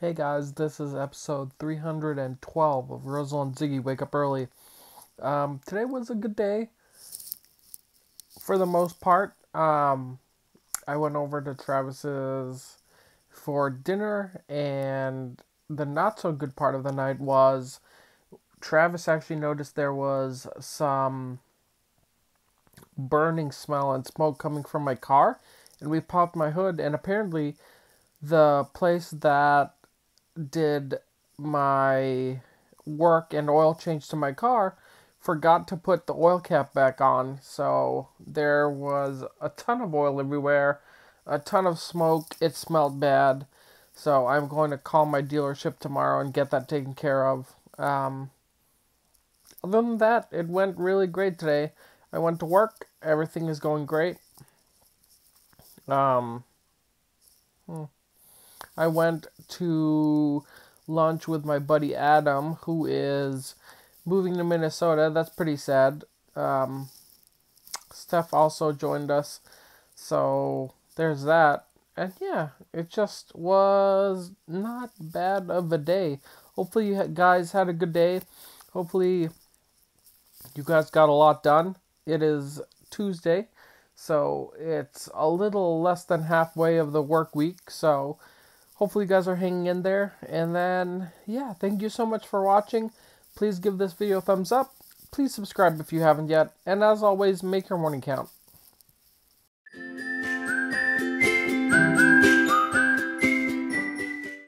Hey guys, this is episode 312 of Ruzzel and Ziggy Wake Up Early. Um, today was a good day for the most part. Um, I went over to Travis's for dinner, and the not so good part of the night was Travis actually noticed there was some burning smell and smoke coming from my car, and we popped my hood, and apparently the place that did my work and oil change to my car, forgot to put the oil cap back on. So there was a ton of oil everywhere, a ton of smoke. It smelled bad. So I'm going to call my dealership tomorrow and get that taken care of. Um, other than that, it went really great today. I went to work. Everything is going great. Um, hmm. I went to lunch with my buddy Adam, who is moving to Minnesota. That's pretty sad. Um, Steph also joined us, so there's that. And yeah, it just was not bad of a day. Hopefully, you guys had a good day. Hopefully, you guys got a lot done. It is Tuesday, so it's a little less than halfway of the work week. So, hopefully you guys are hanging in there. And then yeah thank you so much for watching. Please give this video a thumbs up. Please subscribe if you haven't yet. And as always make your morning count